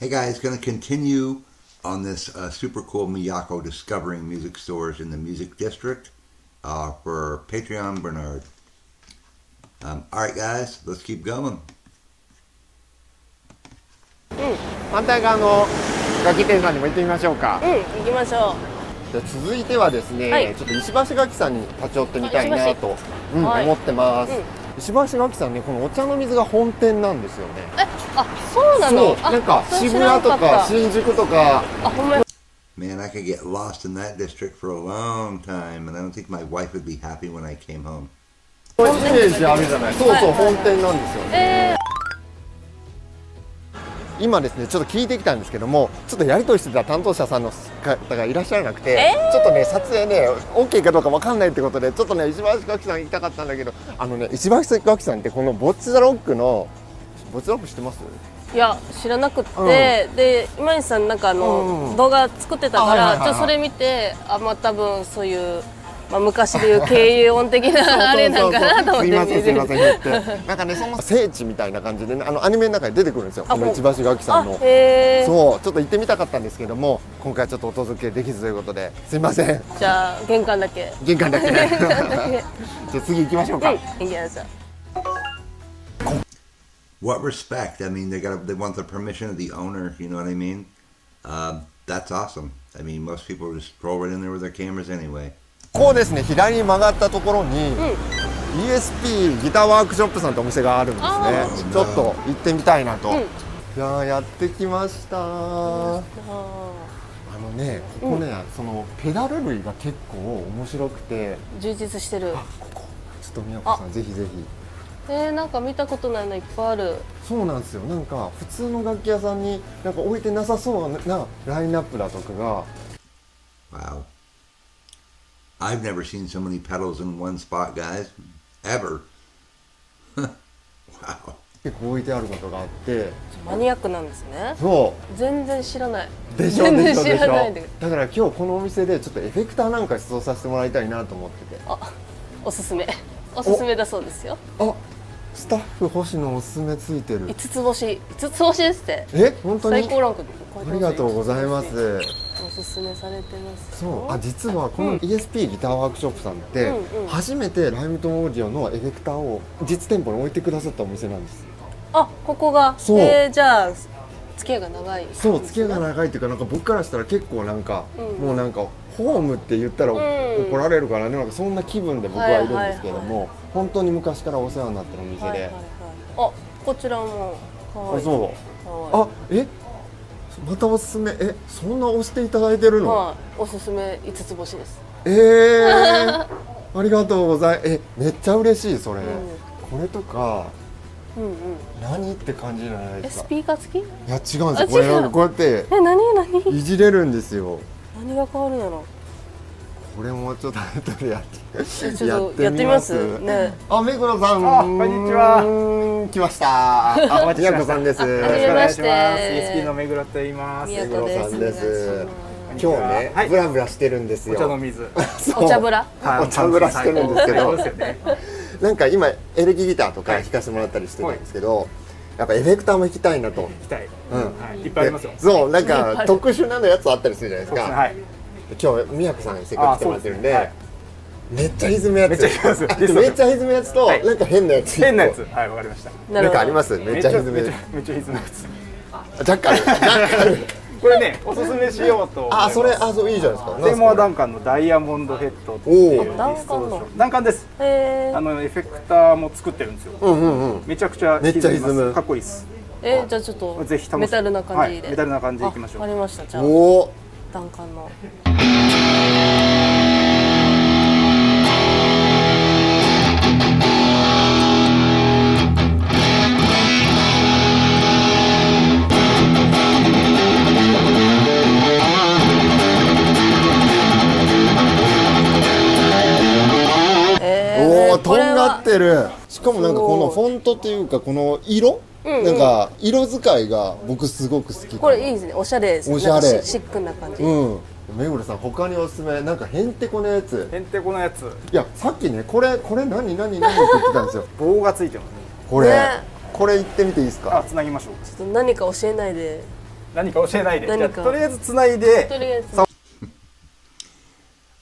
Hey guys, going to continue on this uh, super cool Miyako discovering music stores in the music district uh, for Patreon Bernard. Um, all right, guys, let's keep going. 反対側の楽器店さんにも行ってみましょうか、うん、行きましょで続いてはですね、はいちょっと石橋楽器さんに立ち寄ってみたいなと、うんはい思ってます、うん石橋楽器さんねこのお茶の水が本店なんですよねう。え、あ、そうなの？あそうなんか渋谷とか新宿とか。あ、ほんまや。Man, I could get lost in that district for a long time, and I don't think my wife would be happy when I came home. これイメージあるじゃない。そうそう本店なんですよ。ねえ今ですねちょっと聞いてきたんですけどもちょっとやり取りしてた担当者さんの方がいらっしゃらなくて、えー。ちょっとね撮影ね OK かどうかわかんないってことでちょっとね石橋楽器さん行きたかったんだけどあのね石橋楽器さんってこのボッチザロックのボッチザロック知ってます？ー、いや、知らなくって、で、今西さんなんかあの、うん動画作ってたから、あはいそれ見て、あ、まあ、多分そういう。まあ、昔でいう経由音的なあれなんかなと思ってすいませんすいませんなんかねその聖地みたいな感じでねあのアニメの中に出てくるんですよ。あこの石橋楽器さあんの。そうちょっと行ってみたかったんですけども今回はちょっとお届けできずということですいません。じゃあ、玄関だけ。玄関だけ。じゃあ次行きましょうか、うん、行きましょう。What respect? I mean, they got they want the permission of the owner. You know what I mean? Um, that's awesome. I mean, most people just roll right in there with their cameras anyway. こうですね左に曲がったところに、ESP ギターワークショップさんってお店があるんですねちょっと行ってみたいなと、うんいやーやってきましたああのねここね、そのペダル類が結構面白くてー充実してる。ここちょっと宮子さんぜひぜひえー、なんか見たことないのいっぱいある。そうなんですよなんか普通の楽器屋さんになんか置いてなさそうなラインナップだとかが Wow. I've never seen so many pedals in one spot, guys. Ever. wow. 結構置いてあることがあってマニアックなんですね。そう全然知らない。でしょ全然知らないで。だから今日このお店でちょっとエフェクターなんか出動させてもらいたいなと思っててあ、おすすめ。おすすめだそうですよ。あスタッフ星のおすすめついてる五つ星、五つ星ですって。え本当に？最高ランク。ありがとうございますおすすめされてますよ。そうあ実はこの ESP ギターワークショップさんってうんうん初めてライムトーンオーディオのエフェクターを実店舗に置いてくださったお店なんですあ、ここが。そうえー、じゃあ付き合いが長い。そう付き合いが長いっていうかなんか僕からしたら結構なんか、うんもうなんかホームって言ったらん。怒られるからね。なんかそんな気分で僕はいるんですけども、はい本当に昔からお世話になってるお店で、はいはいはい。あ、こちらも可愛い。あそう。あえ？またおすすめ？えそんな押していただいてるの、はい、おすすめ五つ星です。えー、ありがとうござい。えめっちゃ嬉しいそれ、ん。これとかうんうん。何って感じじゃないえ、ですか。スピーカー付き？いや違うんですよ。これこうやってえ、何？何？いじれるんですよ何が変わるんやろ？これもちょっと後でやってえちょっとやってみます？ね。あ、目黒さん。あこんにちは。来ました。あ、お待ちしてました。宮子さんです。よろしくお願いします。ESP の目黒と言います。宮目黒さんです。今日ね、はい。ブラブラしてるんですお茶のよ。水。お茶ぶら。はい。お茶ぶらしてるんですけど。なんか今エレキギターとかはい。弾かせてもらったりしてたんですけど、やっぱエフェクターも弾きたいなと。行きたい。うんはい。いっぱいありますよ。そう、なんか特殊なのやつあったりするじゃないですか。はい。今日宮子さんにせっかく来てもらってるんでね、めっちゃ歪むやつ。めっちゃ歪むやつめっちゃ歪むやつと、はいなんか変なやつ。変なやつ。はい、わかりました。なんかあります？めっちゃ歪むやめっちゃめっちゃ歪むやつ。つ。ジャッカル。ジャッカル。これね、おすすめしようと思います。あ、それ、あ、そういいじゃないですか。セイモア・ダン。ンカンのダイヤモンドヘッドっていうディストーション。ダンカンです。えー、あのエフェクターも作ってるんですよ。うんうんうん。めちゃくちゃめっちゃ歪むますかっこいいです。えー、じゃあちょっとメタルな感じで。はいメタルな感じでいきましょうあわかりました。じゃあおお。ダンカンの。トというか、この色？うんうんなんか色使いが僕すごく好き。これいいですね。おしゃれです。おしゃれシシックな感じ。うん。目黒さん、他におすすめ、なんかへんてこのやつ。へんてこのやつ。いや、さっきね、これ、これ何、何、何って言ってたんですよ。棒がついてます。これ、ねこれ言ってみていいですあ、か？つなぎましょう。ちょっと何か教えないで。何か教えないで何かあとりあえずつないでとりあえず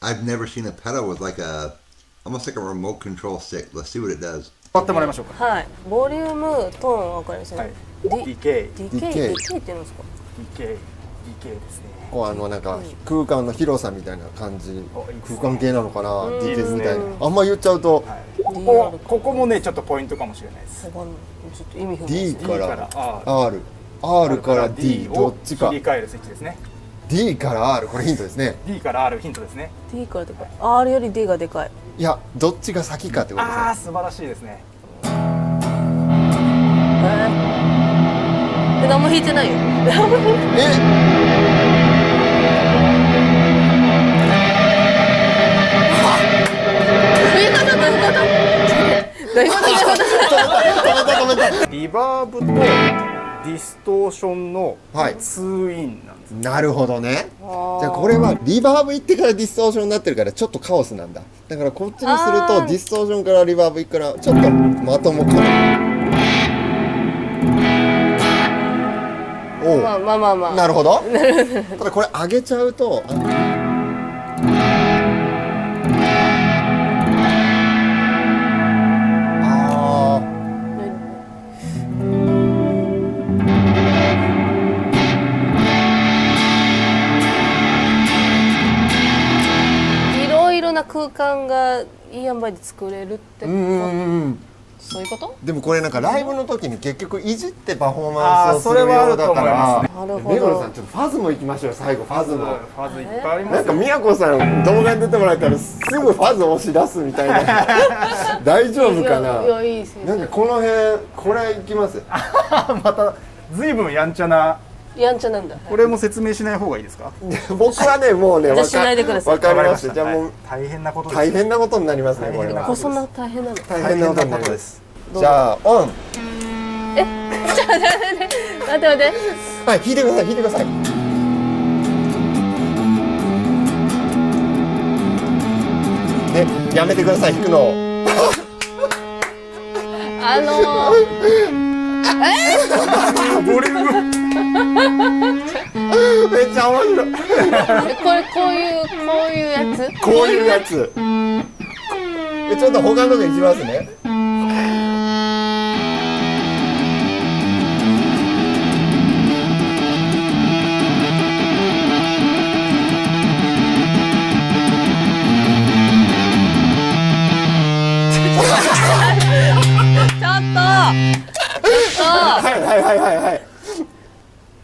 I've never seen a pedal with like a almost like a remote control stick. Let's see what it does. 割ってもらいましょうか。はい。ボリュームトーンわかりますよはい。ね、DK D- DK DK って言うんですか？DK DK ですね。こうあのなんか空間の広さみたいな感じ。空間系なのかな？うん。DK みたいな。あんま言っちゃうと。はい。ここここもねちょっとポイントかもしれないです。ちょっと意味不明で D かから。ら R R から D どをっちか。切り替えるスイッチですね。D から R これヒントですね。D から R ヒントですね。D からでかい R より D がでかいいやどっちが先かってことですね。ああ素晴らしいですね。えー、え何も弾いてないよ。え？リバーブとディストーションのはい。ツーインななるほどね。じゃあこれはリバーブ行ってからディストーションになってるからちょっとカオスなんだ。だからこっちにするとディストーションからリバーブ行くからちょっとまともかな。おう。まあまあまあまあ。なるほど。ただこれ上げちゃうといい塩梅で作れるって、ーうんうんうんそういうこと？でもこれなんかライブの時に結局いじってパフォーマンスをするよそれはあるうだかと思いまらすねなるほ目黒さどんちょっとファズも行きましょうよ最後ファズも。ファズいっぱいありますよなんか宮子さん動画に出てもらったらすぐファズ押し出すみたいな。大丈夫かな？いやいやいいですよ。なんかこの辺これいきます？また随分やんちゃなやんちゃなんだ。これも説明しない方がいいですか？僕はねもうねじゃしないでください。わかりました。じゃあもうはい。大変なことです。大変なことになりますねこれは。大変なこそんな大変なの？大変なことです。じゃあオン。待って待って。はい弾いてください弾いてください。ねやめてください弾くのを。あの ボリュームめっちゃ面白い。ー、これこういうこういうやつ？こういうやつ。えちょっと他のでいきますね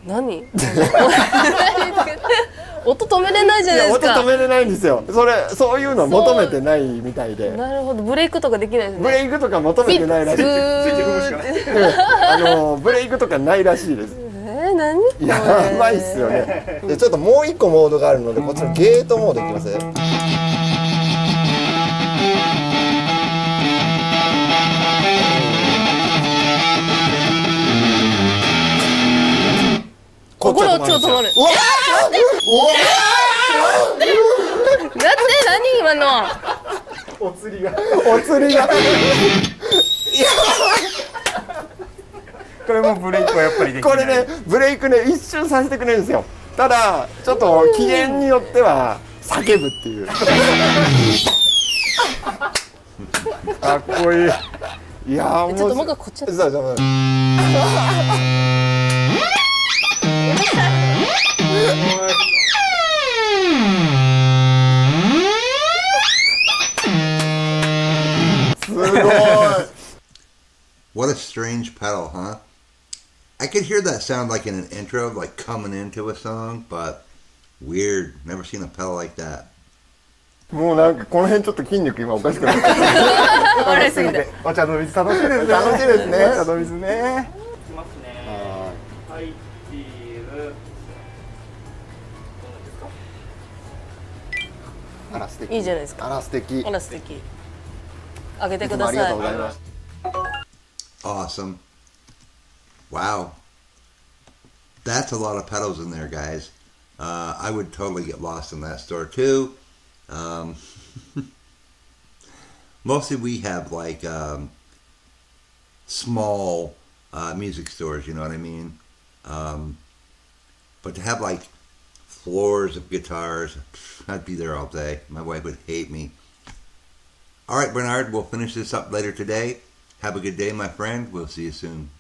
何？音止めれないじゃないですか。音止めれないんですよ。それそういうの求めてないみたいで。なるほど。ブレイクとかできないですね。ブレイクとか求めてないらしい。あのブレイクとかないらしいです。えー、何？これ。やばいっすよね。でちょっともう一個モードがあるのでこっちのゲートモードいきます？ここで落ちを止まる。うわだって何今の？お釣りが。お釣りが。これもブレイクはやっぱりできない。これねブレイクね一瞬させてくれるんですよ。ただちょっと機嫌によっては叫ぶっていう。かっこいい。いやーもうちょっともう一回こっちやっ What a strange pedal, huh? I could hear that sound like in an intro, like coming into a song, but weird. Never seen a pedal like that. もうなんかこの辺ちょっと筋肉今おかしくなって笑いすぎてお茶の水楽しいですね楽しいですねお茶の水ね あら素敵いいじゃないですかあら素敵あら素敵あげていつもあくださいりがとうございます Awesome. Wow. That's a lot of pedals in there, guys. Uh, I would totally get lost in that store too. Um, mostly we have like um, small uh, music stores, you know what I mean? Um, But to have like floors of guitars, I'd be there all day. My wife would hate me. All right, Bernard, we'll finish this up later today. Have a good day, my friend. We'll see you soon.